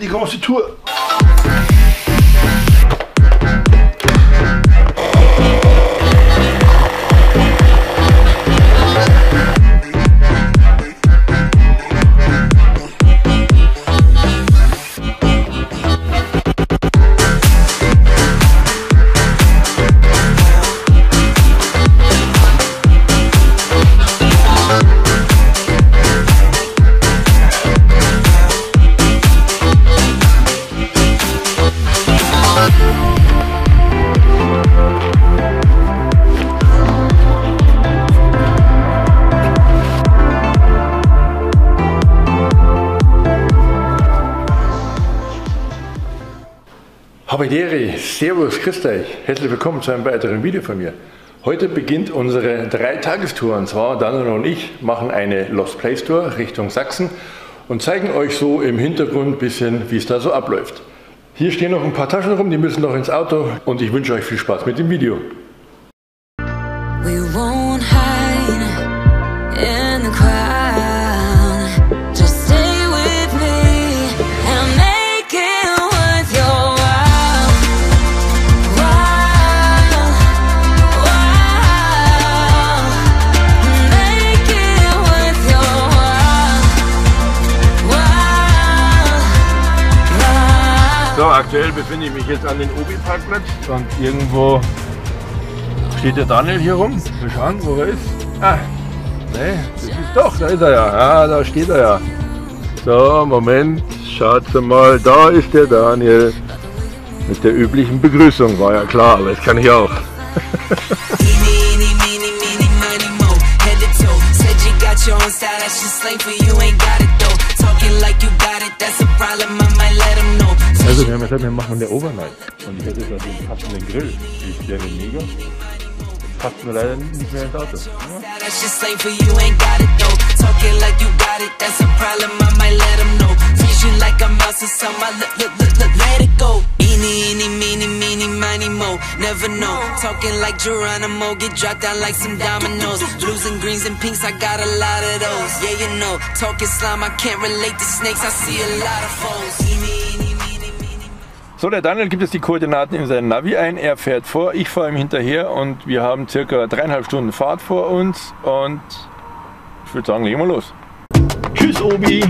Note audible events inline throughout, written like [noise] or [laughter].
Ich muss aufstehen. Bald beginnt ja die Habedere, Servus, Christ euch. Herzlich willkommen zu einem weiteren Video von mir. Heute beginnt unsere Dreitagestour und zwar Daniel und ich machen eine Lost Place Tour Richtung Sachsen und zeigen euch so im Hintergrund ein bisschen, wie es da so abläuft. Hier stehen noch ein paar Taschen rum, die müssen noch ins Auto und ich wünsche euch viel Spaß mit dem Video. We won't hide in the crowd. Befinde ich mich jetzt an den Obi-Parkplatz und irgendwo steht der Daniel hier rum. Wir schauen, wo er ist. Ah, nee, das ist doch, da ist er ja. Ja, da steht er ja. So, Moment, schaut mal, da ist der Daniel. Mit der üblichen Begrüßung, war ja klar, aber das kann ich auch. Your own style, that's just slang for you, ain't got it though. Talking like you got it, that's a problem, Also, wir haben gesagt, wir machen eine Overnight. Und das ist also den passenden Grill. Ich wäre mega. Passt mir leider nicht mehr ins Auto. Style, That's just slang for you, ain't got it though. Talking like you got it, that's a problem, I might let 'em know. Freeze you like a mouse or something, I let, let, let, let, let it go. Eeny, eeny, meeny, meeny, miny, mo. Never know. Talking like Geronimo, get dropped down like some dominoes. Blues and greens and pinks, I got a lot of those. Yeah, you know. Talking slime, I can't relate to snakes, I see a lot of foes. So, der Daniel gibt jetzt die Koordinaten in sein Navi ein. Er fährt vor, ich fahre ihm hinterher und wir haben circa dreieinhalb Stunden Fahrt vor uns. Und ich würde sagen, legen wir los. Tschüss, Obi!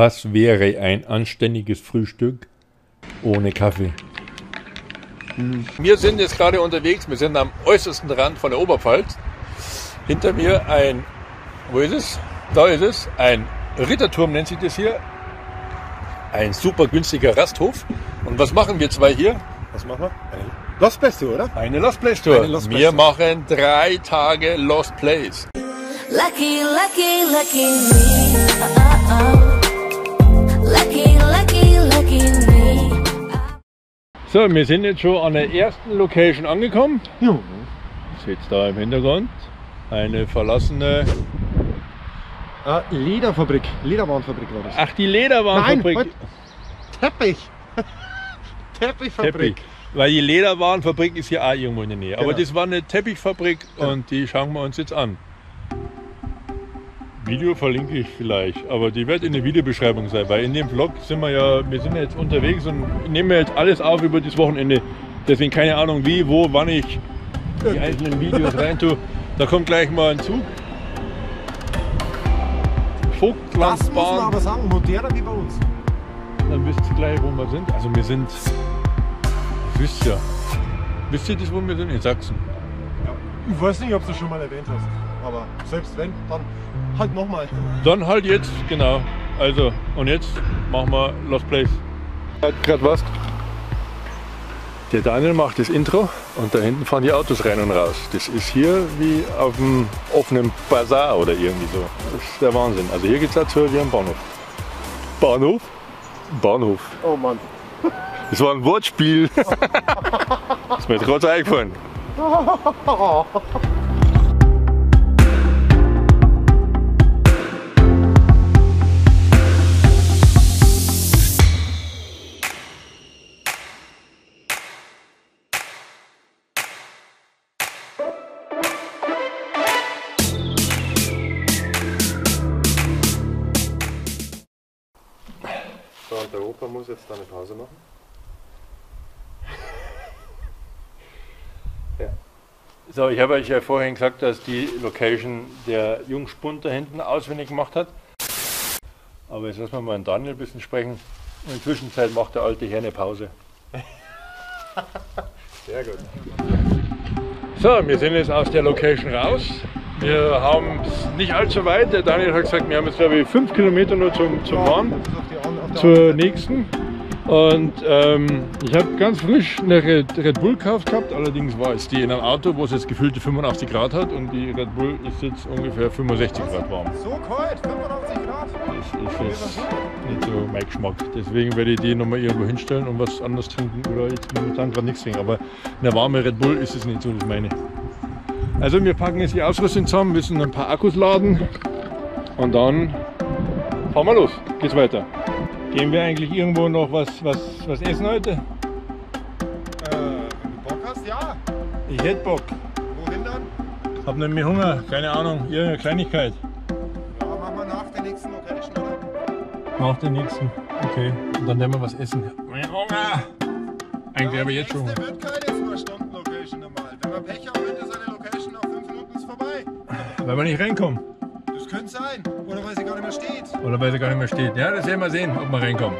Was wäre ein anständiges Frühstück ohne Kaffee? Wir sind jetzt gerade unterwegs. Wir sind am äußersten Rand von der Oberpfalz. Hinter mir ein, wo ist es? Da ist es. Ein Ritterturm nennt sich das hier. Ein super günstiger Rasthof. Und was machen wir zwei hier? Was machen wir? Das Beste, oder? Eine Lost Place Tour. Eine Lost Place wir Tour. machen drei Tage Lost Place. Lucky, lucky, lucky me. Uh-oh. So, wir sind jetzt schon an der ersten Location angekommen. Jo. Seht da im Hintergrund eine verlassene. Äh, Lederfabrik, Lederwarenfabrik war das. Ach, die Lederwarenfabrik. Nein, halt. Teppich. [laughs] Teppichfabrik. Teppich. Weil die Lederwarenfabrik ist hier auch irgendwo in der Nähe. Aber Genau. das war eine Teppichfabrik und die schauen wir uns jetzt an. Video verlinke ich vielleicht, aber die wird in der Videobeschreibung sein, weil in dem Vlog sind wir ja, wir sind jetzt unterwegs und nehmen jetzt alles auf über das Wochenende. Deswegen keine Ahnung wie, wo, wann ich die einzelnen Videos rein tue. Da kommt gleich mal ein Zug. Das muss man Vogtlandsbahn. aber sagen, moderner wie bei uns. Dann wisst ihr gleich, wo wir sind. Also wir sind, wisst ihr, wisst ihr das, wo wir sind? In Sachsen. Ich weiß nicht, ob du es schon mal erwähnt hast. Aber selbst wenn, dann halt nochmal. Dann halt jetzt, genau. Also, und jetzt machen wir Lost Place. Gerade was? Der Daniel macht das Intro und da hinten fahren die Autos rein und raus. Das ist hier wie auf einem offenen Bazar oder irgendwie so. Das ist der Wahnsinn. Also hier geht es dazu wie am Bahnhof. Bahnhof? Bahnhof. Oh Mann. Das war ein Wortspiel. das [laughs] ist mir gerade so eingefallen. [laughs] und der Opa muss jetzt da eine Pause machen. [laughs] So, ich habe euch ja vorhin gesagt, dass die Location der Jungspund da hinten auswendig gemacht hat. Aber jetzt lassen wir mal den Daniel ein bisschen sprechen. Und in der Zwischenzeit macht der alte Herr eine Pause. [laughs] Sehr gut. So, wir sind jetzt aus der Location raus. Wir haben es nicht allzu weit. Der Daniel hat gesagt, wir haben jetzt glaube ich fünf Kilometer nur zum, zum Fahren, Zur nächsten. Und ähm, ich habe ganz frisch eine Red, Red Bull gekauft gehabt. Allerdings war es die in einem Auto, wo es jetzt gefühlte 85 Grad hat und die Red Bull ist jetzt ungefähr 65 Grad warm. So kalt, 85 Grad. Das ist jetzt nicht so mein Geschmack. Deswegen werde ich die nochmal irgendwo hinstellen und was anderes trinken oder jetzt momentan gerade nichts trinken. Aber eine warme Red Bull ist es nicht so das meine. Also wir packen jetzt die Ausrüstung zusammen, müssen ein paar Akkus laden und dann fahren wir los. Geht's weiter. Gehen wir eigentlich irgendwo noch was, was, was essen heute? Äh, wenn du Bock hast, ja. Ich hätte Bock. Wohin dann? Hab nämlich Hunger. Keine Ahnung. Irgendeine Kleinigkeit. Ja, machen wir nach der nächsten Location, oder? Nach der nächsten. Okay. Und dann nehmen wir was essen. Mein Hunger. Eigentlich aber jetzt schon. Der wird keine 2-Stunden-Location normal. Wenn wir Pech haben, könnte seine Location nach 5 Minuten ist vorbei. Weil wir nicht reinkommen. Das könnte sein. Mehr steht. Oder weil sie gar nicht mehr steht. Ja, das werden wir sehen, ob wir reinkommen.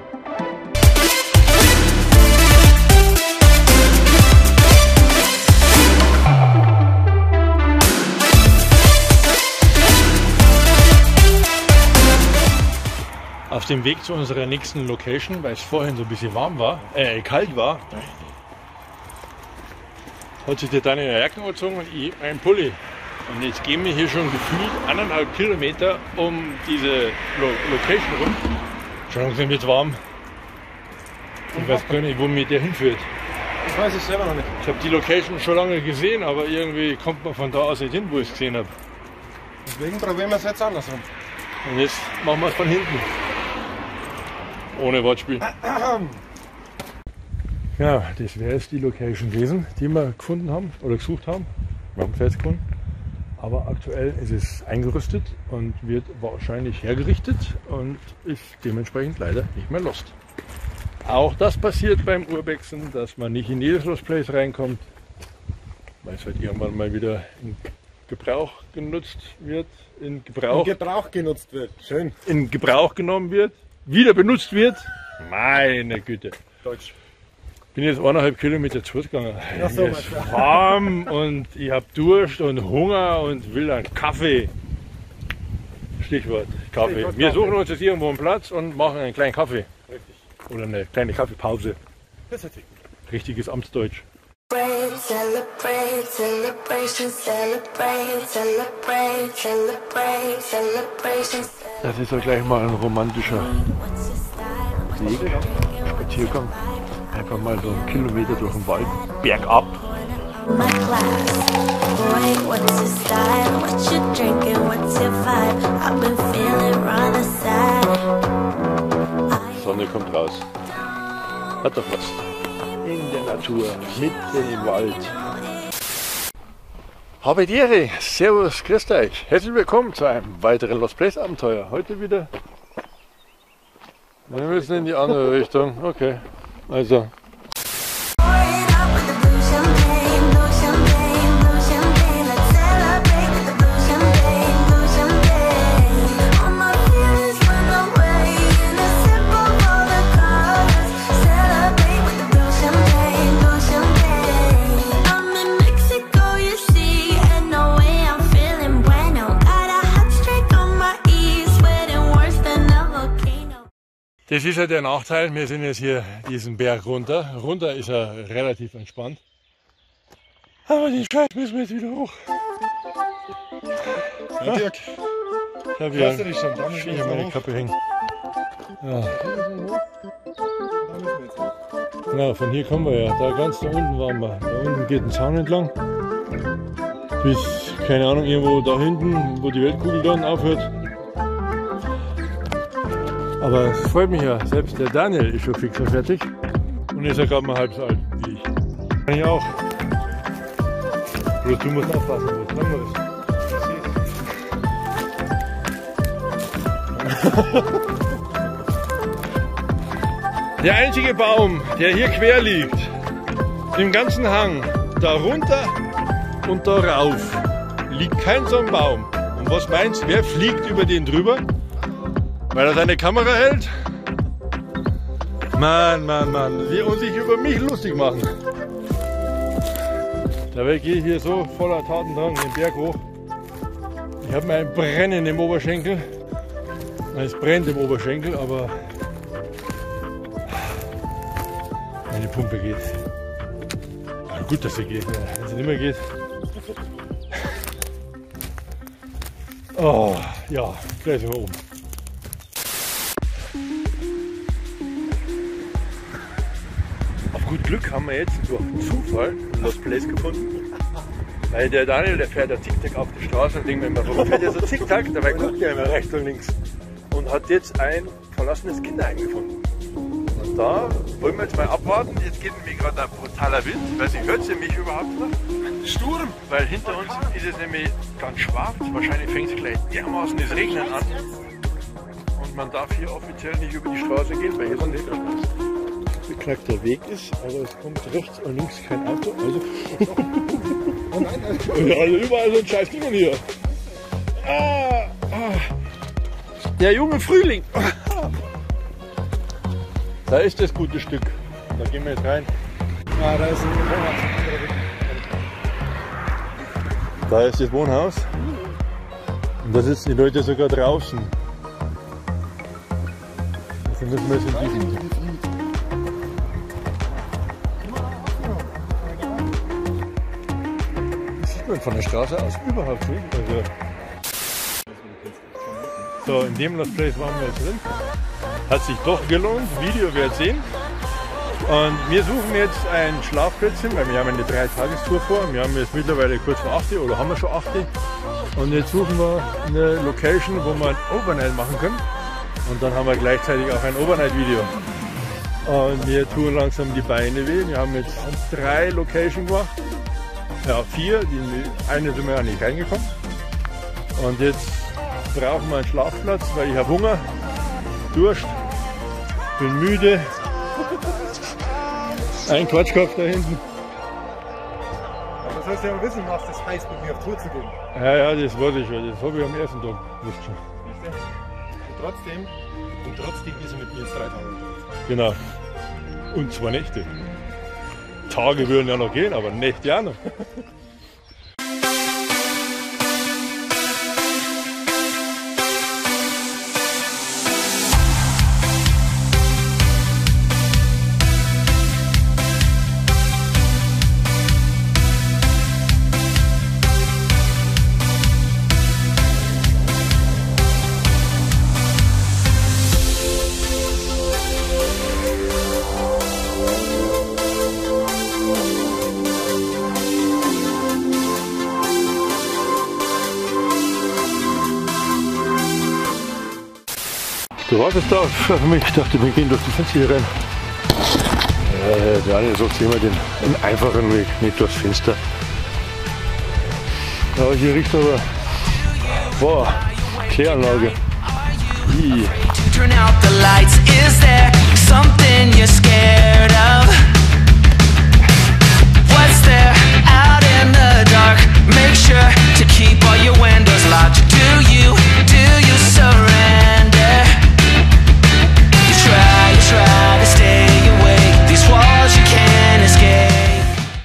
Auf dem Weg zu unserer nächsten Location, weil es vorhin so ein bisschen warm war, äh, kalt war, hat sich der Daniel eine Jacke angezogen und ich einen Pulli. Und jetzt gehen wir hier schon gefühlt anderthalb Kilometer um diese Lo Location rum. Schon langsam wird warm. Ich weiß gar nicht, wo mir der hinführt. Das weiß ich selber noch nicht. Ich habe die Location schon lange gesehen, aber irgendwie kommt man von da aus nicht hin, wo ich es gesehen habe. Deswegen probieren wir es jetzt andersrum. Und jetzt machen wir es von hinten. Ohne Wortspiel. [clears throat] Ja, das wäre jetzt die Location gewesen, die wir gefunden haben oder gesucht haben. Wir haben es jetzt gefunden. Aber aktuell ist es eingerüstet und wird wahrscheinlich hergerichtet und ist dementsprechend leider nicht mehr lost. Auch das passiert beim Urbexen, dass man nicht in jedes Lost Place reinkommt, weil es halt irgendwann mal wieder in Gebrauch genutzt wird, in Gebrauch Gebrauch genutzt wird. Schön. in Gebrauch genommen wird, wieder benutzt wird. Meine Güte. Deutsch. Bin jetzt eineinhalb Kilometer zu Fuß gegangen. Ach so, Mir ist warm und ich habe Durst und Hunger und will einen Kaffee. Stichwort Kaffee. Stichwort Wir Kaffee. suchen uns jetzt irgendwo einen Platz und machen einen kleinen Kaffee. Richtig. Oder eine kleine Kaffeepause. Das hätte ich. Richtiges Amtsdeutsch. Celebrate, celebrate, celebration, celebrate, celebrate, celebrate, celebration. Das ist doch gleich mal ein romantischer Weg, Spaziergang. Einfach mal so einen Kilometer durch den Wald, bergab. Sonne kommt raus. Hat doch was. In der Natur, mitten im Wald. Habe die Ehre. Servus, grüßt euch. Herzlich willkommen zu einem weiteren Lost Place Abenteuer. Heute wieder. Wir müssen in die andere Richtung. Okay. Also, das ist ja der Nachteil. Wir sind jetzt hier diesen Berg runter. Runter ist er relativ entspannt. Aber den Scheiß müssen wir jetzt wieder hoch. Ja, Dirk. Ich habe hier dich schon? Wir ich meine hoch. Kappe hängen. Ja. Ja, von hier kommen wir ja. Da ganz da unten waren wir. Da unten geht ein Zaun entlang. Bis, keine Ahnung, irgendwo da hinten, wo die Weltkugel dann aufhört. Aber es freut mich ja, selbst der Daniel ist schon fix und fertig. Und ist ja gerade mal halb so alt wie ich. Kann ich auch. Bloß du musst aufpassen, wo es lang ist. [laughs] Der einzige Baum, der hier quer liegt, im ganzen Hang, da runter und da rauf, liegt kein so ein Baum. Und was meinst, wer fliegt über den drüber? Weil er seine Kamera hält? Mann, Mann, Mann, wie und sich über mich lustig machen. Dabei gehe ich hier so voller Tatendrang den Berg hoch. Ich habe mein Brennen im Oberschenkel. Es brennt im Oberschenkel, aber meine Pumpe geht. Ja, gut, dass sie geht. Wenn sie nicht mehr geht. Oh, ja, gleich sind oben. Glück haben wir jetzt durch Zufall ein Lost Place gefunden. Weil der Daniel, der fährt ja zickzack auf die Straße und denkt mir immer, warum fährt der so zickzack? Dabei guckt er immer rechts und links. Und hat jetzt ein verlassenes Kinderheim gefunden. Und da wollen wir jetzt mal abwarten. Jetzt geht nämlich gerade ein brutaler Wind. Ich weiß nicht, hört ihr mich überhaupt noch? Sturm! Weil hinter uns ist es nämlich ganz schwarz. Wahrscheinlich fängt es gleich dermaßen das Regnen an. Und man darf hier offiziell nicht über die Straße gehen, weil hier so ein beknackter Weg ist. Aber es kommt rechts und links kein Auto. Also [laughs] Oh nein, also, also überall so ein scheiß Ding hier. Ah, ah. Der junge Frühling. Da ist das gute Stück. Da gehen wir jetzt rein. ja, da ist ein Wohnhaus. Da ist das Wohnhaus. Und da sitzen die Leute sogar draußen. Also müssen wir jetzt in diesen. Man von der Straße aus überhaupt nicht. Also so, in dem Lost Place waren wir jetzt drin. Hat sich doch gelohnt. Video wird sehen. Und wir suchen jetzt ein Schlafplätzchen, weil wir haben eine Dreitagestour vor. Wir haben jetzt mittlerweile kurz vor 8 Uhr oder haben wir schon 8 Uhr. Und jetzt suchen wir eine Location, wo wir ein Overnight machen können. Und dann haben wir gleichzeitig auch ein Overnight-Video. Und mir tun langsam die Beine weh. Wir haben jetzt drei Locations gemacht. Ja, vier. Die eine sind wir ja nicht reingekommen. Und jetzt brauchen wir einen Schlafplatz, weil ich habe Hunger, Durst, bin müde. Ein Quatschkopf da hinten. Aber das heißt ja wissen, was das heißt, mit mir auf Tour zu gehen. Ja, ja, das wollte ich schon. Das habe ich am ersten Tag gewusst schon. Du? Und trotzdem, und trotzdem ist er mit mir jetzt drei Tage. Genau. Und zwar Nächte. Tage würden ja noch gehen, aber Nächte ja war das da für mich. Ich dachte, wir gehen durch die Fenster hier rein. Äh, Daniel sucht immer den, den, einfachen Weg, nicht durchs Fenster. Aber hier riecht aber, boah, Kläranlage. Ii. Make sure to keep all your windows locked. Do you